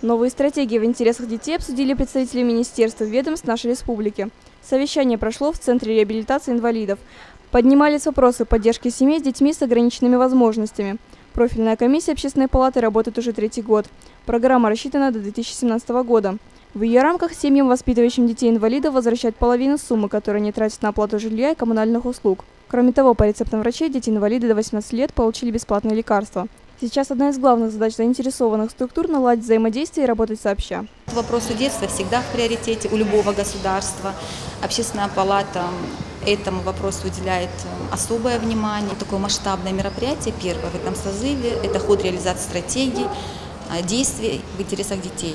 Новые стратегии в интересах детей обсудили представители министерства ведомств нашей республики. Совещание прошло в Центре реабилитации инвалидов. Поднимались вопросы поддержки семей с детьми с ограниченными возможностями. Профильная комиссия общественной палаты работает уже третий год. Программа рассчитана до 2017 года. В ее рамках семьям, воспитывающим детей-инвалидов, возвращать половину суммы, которую они тратят на оплату жилья и коммунальных услуг. Кроме того, по рецептам врачей дети-инвалиды до 18 лет получили бесплатные лекарства. Сейчас одна из главных задач заинтересованных структур – наладить взаимодействие и работать сообща. Вопросы детства всегда в приоритете у любого государства. Общественная палата этому вопросу уделяет особое внимание. Такое масштабное мероприятие, первое в этом созыве, это ход реализации стратегий, э, действий в интересах детей.